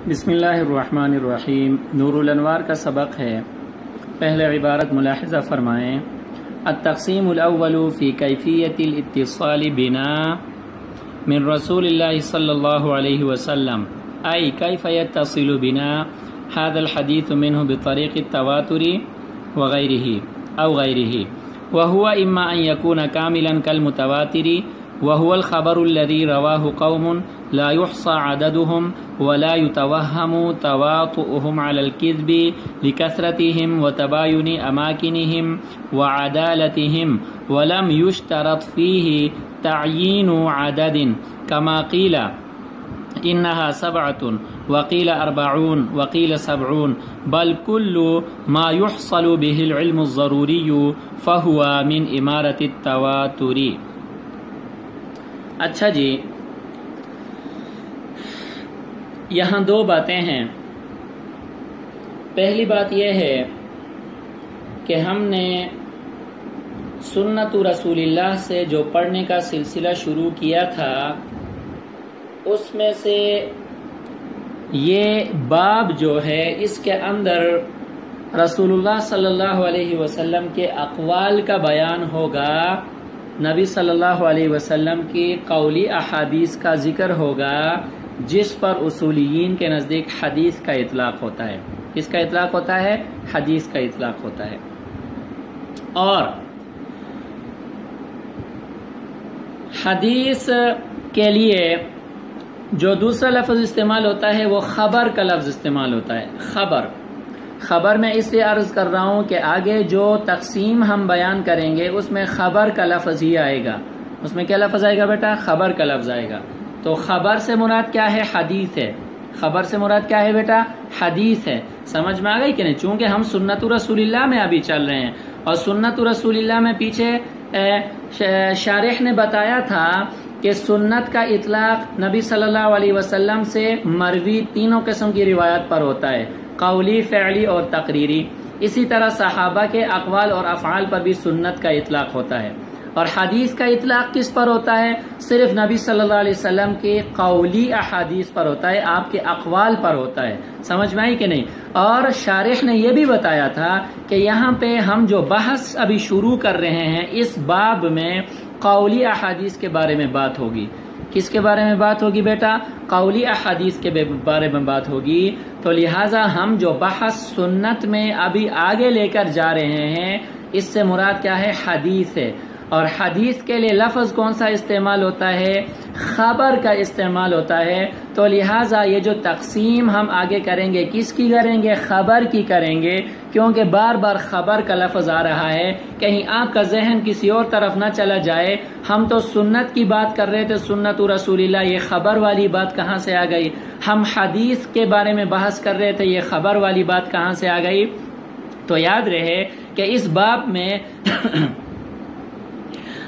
बिसमीम नूरनवार का सबक है। पहले इबारत मुलाहजा फ़रमाएँ। अतकसीमलवलफ़ी कैफ़ियतल बिना मिन रसूल अलैहि वसल्लम। आई कैफ़यत तसिल बिना हादल हदीत मिन बतरीक़ तवातुरी वग़ैरह अव गैरह। वहुआ इम्मा यकून कामिलन कल मुतवातिरी वहुअल ख़बरुल्लदी रवाहु कौम ला युहसा अददुहुम वला युतवहम तवातुहुम अलल किज़बी लिकसरतिहिम व तबायुन अमाकिनहिम व अदालतिहिम वलम युश्तरत फ़ीहि तयीन अददिन कमा क़ीला इन्नहा सबअतुन वकील अरबाउन वकील सबउन बल कुल्लु मा युहसलु बिहिल इल्म ज़रूरी फ़हुआ मिन इमारत तवातुरी अच्छा जी। यहाँ दो बातें हैं। पहली बात यह है कि हमने सुन्नत रसूलुल्लाह से जो पढ़ने का सिलसिला शुरू किया था, उसमें से ये बाब जो है, इसके अंदर रसूलुल्लाह सल्लल्लाहु अलैहि वसल्लम के अकवाल का बयान होगा। नबी सल्लल्लाहु अलैहि वसल्लम की कौली अहादीस का ज़िक्र होगा, जिस पर उसूलियन के नज़दीक हदीस का इतलाक़ होता है। किसका इतलाक़ होता है? हदीस का इतलाक़ होता है। और हदीस के लिए जो दूसरा लफ्ज़ इस्तेमाल होता है, वो ख़बर का लफ्ज़ इस्तेमाल होता है। ख़बर। ख़बर में इसलिए अर्ज़ कर रहा हूँ कि आगे जो तकसीम हम बयान करेंगे, उसमें ख़बर का लफ्ज़ ही आएगा। उसमें क्या लफ्ज़ आएगा बेटा? ख़बर का लफ्ज़ आएगा। तो ख़बर से मुराद क्या है? हदीस है। खबर से मुराद क्या है बेटा? हदीस है। समझ में आ गई कि नहीं? चूँकि हम सुन्नत रसूलिल्लाह में अभी चल रहे हैं और सुन्नत रसूलिल्लाह में पीछे शारिख ने बताया था कि सुन्नत का इतलाक नबी सल्लल्लाहु अलैहि वसल्लम से मरवी तीनों किस्म की रिवायत पर होता है। कौली, फ़ैली और तकरीरी। इसी तरह सहाबा के अकवाल और अफ़ाल पर भी सुन्नत का इतलाक होता है। और हदीस का इतलाक किस पर होता है? सिर्फ़ नबी सल्लल्लाहु अलैहि वसल्लम के कौली अहादीस पर होता है, आपके अकवाल पर होता है। समझ में आई कि नहीं? और शारख ने यह भी बताया था कि यहाँ पे हम जो बहस अभी शुरू कर रहे हैं, इस बाब में कौली अहादीस के बारे में बात होगी। किसके बारे में बात होगी बेटा? कौली अहादीस के बारे में बात होगी। तो लिहाजा हम जो बहस सुन्नत में अभी आगे लेकर जा रहे हैं, इससे मुराद क्या है? हदीस है। और हदीस के लिए लफ्ज़ कौन सा इस्तेमाल होता है? खबर का इस्तेमाल होता है। तो लिहाजा ये जो तकसीम हम आगे करेंगे, किसकी करेंगे? खबर की करेंगे, क्योंकि बार बार खबर का लफ्ज़ आ रहा है। कहीं आपका जहन किसी और तरफ़ ना चला जाए। हम तो सुन्नत की बात कर रहे थे, सुन्नत रसूलिल्लाह, ये खबर वाली बात कहाँ से आ गई? हम हदीस के बारे में बहस कर रहे थे, ये खबर वाली बात कहाँ से आ गई? तो याद रहे कि इस बाब में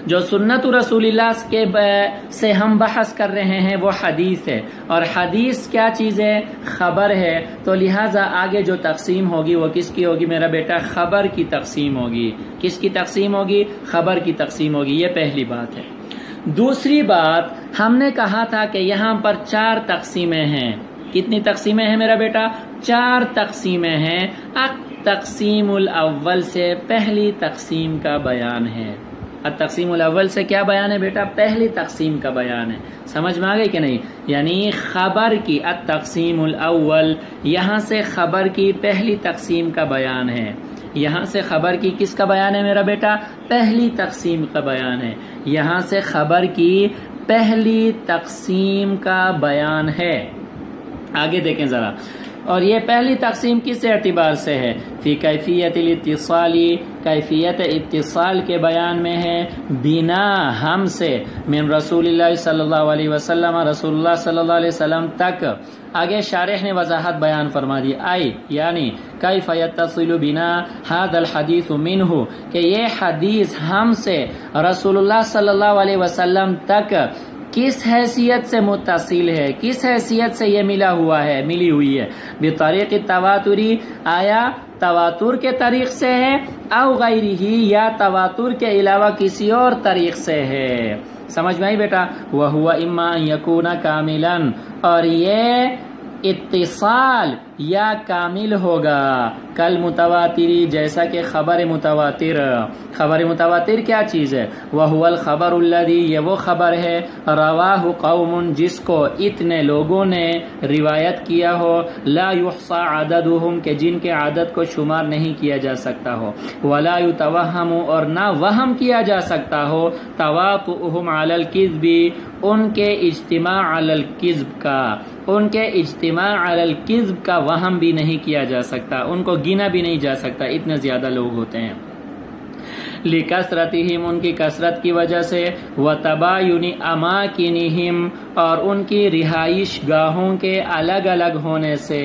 जो सुन्नत रसूलिल्लाह के से हम बहस कर रहे हैं, वो हदीस है। और हदीस क्या चीज़ है? खबर है। तो लिहाजा आगे जो तकसीम होगी, वो किसकी होगी मेरा बेटा? खबर की तकसीम होगी। किसकी तकसीम होगी? खबर की तकसीम होगी। ये पहली बात है। दूसरी बात, हमने कहा था कि यहाँ पर चार तकसीमें हैं। कितनी तकसीमें हैं मेरा बेटा? चार तकसीमें हैं। तकसीमुल अव्वल से पहली तकसीम का बयान है। तकसीम अव्वल से क्या बयान है बेटा? पहली तकसीम का बयान है। समझ में आ गई कि नहीं? यानी खबर की अ तकसीम अव्वल, यहाँ से खबर की पहली तकसीम का बयान है। यहाँ से खबर की किसका बयान है मेरा बेटा? पहली तकसीम का बयान है। यहाँ से खबर की पहली तकसीम का बयान है। आगे देखें जरा। और ये पहली तकसीम किस एतबार से है? फ़ी कैफियत इतिसाली कैफियत इतिसाल के बयान में है, बिना हम से। मिन रसूल सल्लल्लाहु अलैहि वसल्लम, रसूलुल्लाह सल्लल्लाहु अलैहि वसल्लम तक। आगे शारह ने वजाहत बयान फरमा दी। आई, यानी कई फ़ैत तसिल बिना हादल हदीस मिनहु, कि ये हदीस हम से रसूलुल्लाह सल्लल्लाहु अलैहि वसल्लम तक किस हैसियत से मुतसिल है? किस हैसियत से ये मिला हुआ है? मिली हुई है। बेतरीक तवातुरी आया तवातुर के तरीक से है अव गैरी ही या तवातुर के अलावा किसी और तरीक से है। समझ में आई बेटा? वह हुआ इम्मा यकूना कामिलन। और ये इत्तिसाल या कामिल होगा। कल मुतवातिरी, जैसा कि खबर मुतवातिर। खबर मुतवातिर क्या चीज़ है? वह खबर उल्लदी, ये वो खबर है, रवाह कौम जिसको इतने लोगों ने रिवायत किया हो, ला युसा आदद के जिनके आदत को शुमार नहीं किया जा सकता हो। वला यु तवहम और ना वहम किया जा सकता हो। तवाक़ुम अलल किज़बी, उनके इज्तिमा अलल किज़ब का। उनके इज्तिमा अलल किज़ब का वहम भी नहीं किया जा सकता, उनको गिना भी नहीं जा सकता, इतने ज़्यादा लोग होते हैं। लिकसरतिहिम, उनकी कसरत की वजह से व तबायुनी अमाकिनिहिम, और उनकी रिहाइश गाहों के अलग अलग होने से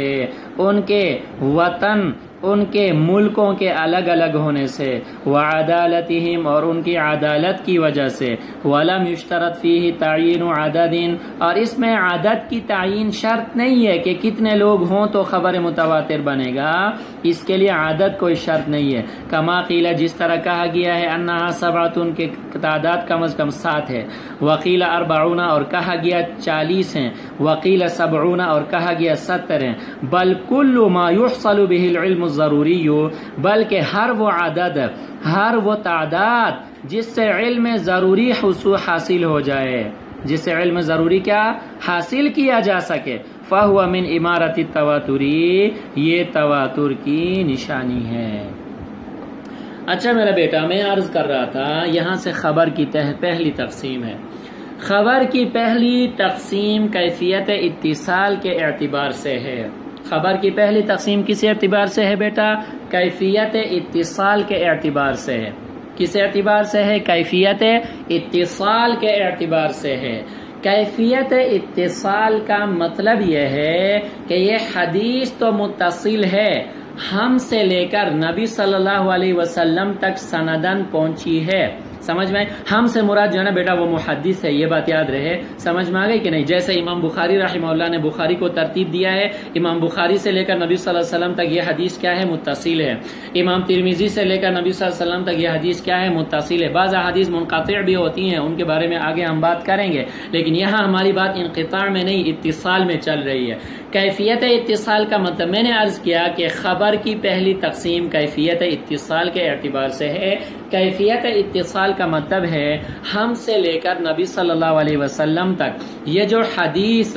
उनके वतन, उनके मुल्कों के अलग अलग होने से, व अदालतम और उनकी अदालत की वजह से, वलम युश्तरत फ़ी तयन आददिन और इसमें आदत की तयन शर्त नहीं है कि कितने लोग हों तो खबर मुतवातिर बनेगा। इसके लिए आदत कोई शर्त नहीं है। कमा कीला जिस तरह कहा गया है, अन्ना सबात उनके तादाद कम अज़ कम सात है। वकील अरबाउना और कहा गया चालीस हैं। वकील सबरूना और कहा गया सत्तर हैं। बल कुल्लु ज़रूरी हो बल्कि हर वो आदद हर वो तादाद जिससे इल्म ज़रूरी हासिल हो जाए जिससे इल्म ज़रूरी क्या हासिल किया जा सके फ़ाहुआ मिन इमारती तवातुरी ये तवातुर की निशानी है अच्छा मेरा बेटा मैं अर्ज़ कर रहा था यहाँ से खबर की तह पहली तकसीम है खबर की पहली तकसीम कैफियत इत्तिसाल के एतबार से है खबर की पहली तकसीम किस एतबार से है बेटा? कैफियत इत्तिसाल के एतबार से है। किस एतबार से है? कैफियत इत्तिसाल के एतबार से है। कैफियत इत्तिसाल का मतलब यह है कि ये हदीस तो मुतसिल है। हम से लेकर नबी सल्लल्लाहु अलैहि वसल्लम तक सनदन पहुँची है। समझ में हम से मुराद जो है ना बेटा, वो मुहदस है, ये बात याद रहे। समझ में आ गई कि नहीं? जैसे इमाम बुखारी रहीमल्ला ने बुखारी को तरतीब दिया है, इमाम बुखारी से लेकर नबी वसल्लम तक ये हदीस क्या है? मुतसिल है। इमाम तिरमिजी से लेकर नबी वसल्लम तक ये हदीस क्या है? मुतसिल है। बाज़ हदीस मुनक़ भी होती हैं, उनके बारे में आगे हम बात करेंगे। लेकिन यहाँ हमारी बात इनकता में नहीं इतिसाल में चल रही है। कैफियत इतिसाल का मतलब मैंने अर्ज़ किया कि खबर की पहली तकसीम कैफियत इतिसाल के अतबार से है। कैफियत इतिसाल का मतलब है हम से लेकर नबी सल्लल्लाहु अलैहि वसल्लम तक। ये जो हदीस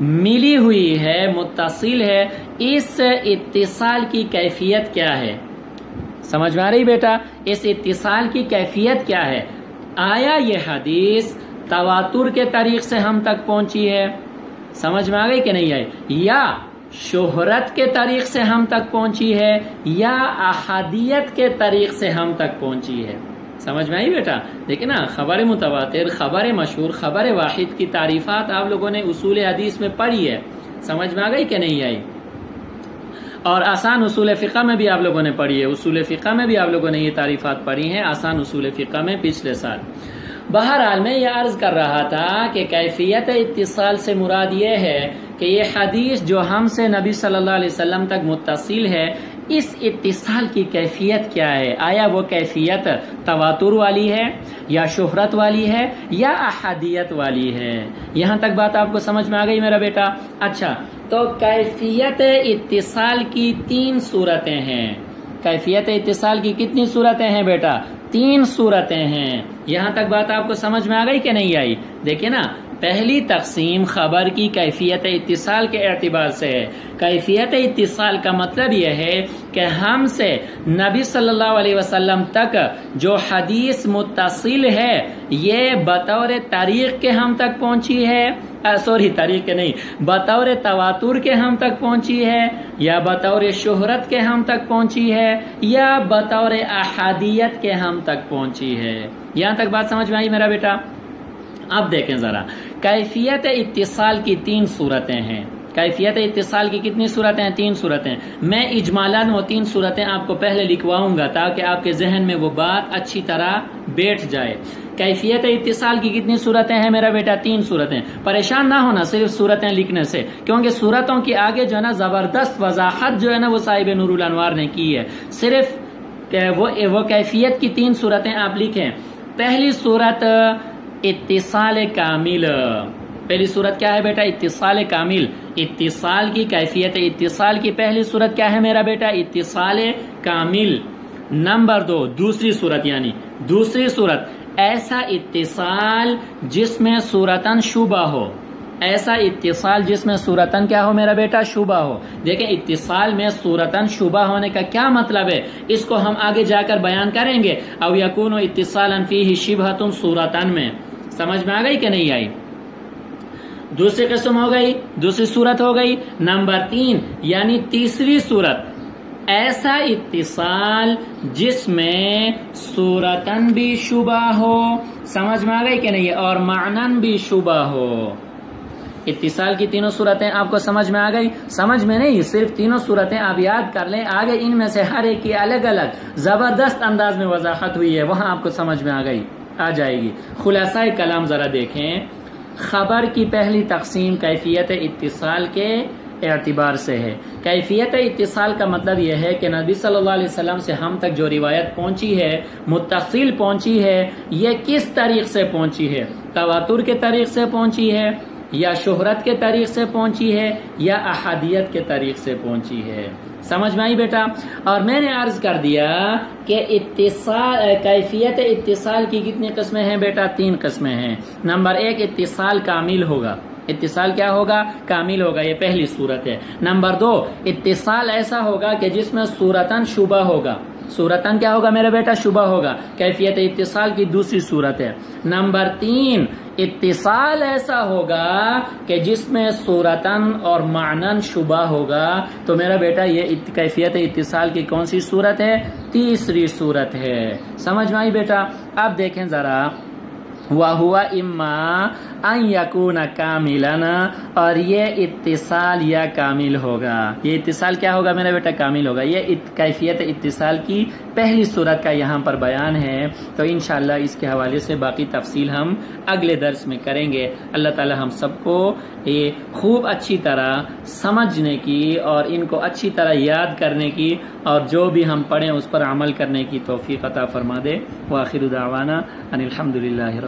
मिली हुई है मुतसिल है, इस इतिसाल की कैफियत क्या है? समझ में आ रही बेटा? इस इतिसाल की कैफियत क्या है? आया ये हदीस तवातुर के तरीक से हम तक पहुँची है। समझ में आ गई कि नहीं आई? या शोहरत के तरीक से हम तक पहुँची है, या अहादियत के तरीक से हम तक पहुँची है। समझ में आई बेटा? देखिए ना, खबर मुतवातिर, खबर मशहूर, खबर वाहिद की तारीफात आप लोगों ने उसूल हदीस में पढ़ी है। समझ में आ गई कि नहीं आई? और आसान उसूल फ़िका में भी आप लोगों ने पढ़ी है। उसूल फ़िका में भी आप लोगों ने ये तारीफात पढ़ी हैं, आसान उसूल फ़िका में पिछले साल। बहरहाल मैं ये अर्ज़ कर रहा था कि कैफियत इतिसाल से मुराद ये है कि ये हदीस जो हमसे नबी सल्लल्लाहु अलैहि वसल्लम तक मुतसिल है, इस इतिसाल की कैफियत क्या है? आया वो कैफियत तवातुर वाली है, या शोहरत वाली है, या अहादियत वाली है? यहाँ तक बात आपको समझ में आ गई मेरा बेटा? अच्छा तो कैफियत इतिसाल की तीन सूरतें हैं। कैफियत इतिसाल की कितनी सूरतें हैं बेटा? तीन सूरतें हैं। यहाँ तक बात आपको समझ में आ गई कि नहीं आई? देखिए ना पहली तकसीम खबर की कैफियत इतिसाल के अतबार से है। कैफियत इतिसाल का मतलब यह है कि हमसे नबी सल्लल्लाहु अलैहि वसल्लम तक जो हदीस मुतसिल है, ये बतौर तारीख के हम तक पहुँची है सॉरी तारीख के नहीं, बतौर तवातुर के हम तक पहुँची है, या बतौर शोहरत के हम तक पहुँची है, या बतौर अहादियत के हम तक पहुँची है। यहाँ तक बात समझ में आई मेरा बेटा? अब देखें ज़रा। कैफियत इतिसाल की तीन सूरतें हैं। कैफियत इतिसाल की कितनी सूरतें? हैं तीन सूरतें। मैं इजमालन वो तीन सूरतें आपको पहले लिखवाऊँगा ताकि आपके जहन में वो बात अच्छी तरह बैठ जाए। कैफियत इतिसाल की कितनी सूरतें हैं मेरा बेटा? तीन सूरतें। परेशान ना होना सिर्फ़ सूरतें लिखने से, क्योंकि सूरतों की आगे जो है ना ज़बरदस्त वजाहत जो है ना वो साहिब नूरुल अनवार ने की है। सिर्फ़, वो वो कैफियत की तीन सूरतें आप लिखें। पहली सूरत इतिसाल कामिल। पहली सूरत क्या है बेटा? इत्तिसाल कामिल। इतिसाल की कैफियत है। इतिसाल की पहली सूरत क्या है मेरा बेटा? इत्तिसाल कामिल। नंबर दो, दूसरी सूरत यानी, दूसरी सूरत। ऐसा इत्तिसाल जिसमें सूरतन शुबा हो। ऐसा इत्तिसाल जिसमें सूरतन क्या हो मेरा बेटा? शुबा हो। देखें इत्तिसाल में सूरतन शुबा होने का क्या मतलब है? इसको हम आगे जाकर बयान करेंगे। अब यकून इतिसाल अनफी ही शिबह तुम सूरतन में। समझ में आ गई कि नहीं आई? दूसरी किस्म हो गई, दूसरी सूरत हो गई। नंबर तीन, यानी तीसरी सूरत, ऐसा इत्तिसाल जिसमें सूरतन भी शुबा हो। समझ में आ गई कि नहीं? और मानन भी शुबा हो। इत्तिसाल की तीनों सूरतें आपको समझ में आ गई? समझ में नहीं, सिर्फ़ तीनों सूरतें आप याद कर लें। आगे इनमें से हर एक की अलग अलग ज़बरदस्त अंदाज में वजाहत हुई है, वहाँ आपको समझ में आ गई। आ जाएगी। खुलासा कलाम जरा देखें। खबर की पहली तकसीम कैफियत इतसाल के एतबार से है। कैफियत इतसाल का मतलब यह है कि नबी सल्लल्लाहु अलैहि वसल्लम से हम तक जो रिवायत पहुँची है मुतसिल पहुँची है यह किस तरीक से पहुँची है? तवातुर के तरीक से पहुँची है या शोहरत के तरीक से पहुँची है, या अहादियत के तरीक से पहुँची है। समझ में आई बेटा? और मैंने अर्ज़ कर दिया कि इत्तिसाल, कैफियत इत्तिसाल की कितनी किस्में हैं बेटा? तीन किस्में हैं। नंबर एक इतिसाल कामिल होगा। इतिसाल क्या होगा? कामिल होगा, ये पहली सूरत है। नंबर दो, इत्तिसाल ऐसा होगा कि जिसमें सूरतन शुबा होगा। सूरतन क्या होगा मेरा बेटा? शुबा होगा। कैफियत इतिसाल की दूसरी सूरत है। नंबर तीन इतिसाल ऐसा होगा कि जिसमें सूरतन और मानन शुभ होगा। तो मेरा बेटा, ये कैफियत इतिसाल की कौन सी सूरत है? तीसरी सूरत है। समझ में आई बेटा? अब देखें जरा हुआ हुआ इम्मा अन यकून कामिलन और ये इत्तिसाल या कामिल होगा ये इत्तिसाल क्या होगा मेरा बेटा कामिल होगा ये इत, कैफियत इत्तिसाल की पहली सूरत का यहाँ पर बयान है तो इन इसके हवाले से बाकी तफसील हम अगले दर्स में करेंगे अल्लाह ताला हम सबको ये खूब अच्छी तरह समझने की और इनको अच्छी तरह याद करने की और जो भी हम पढ़ें उस पर अमल करने की तोफ़ी अता फरमा दे वाखिर दावाना अनिलहमदिल्ला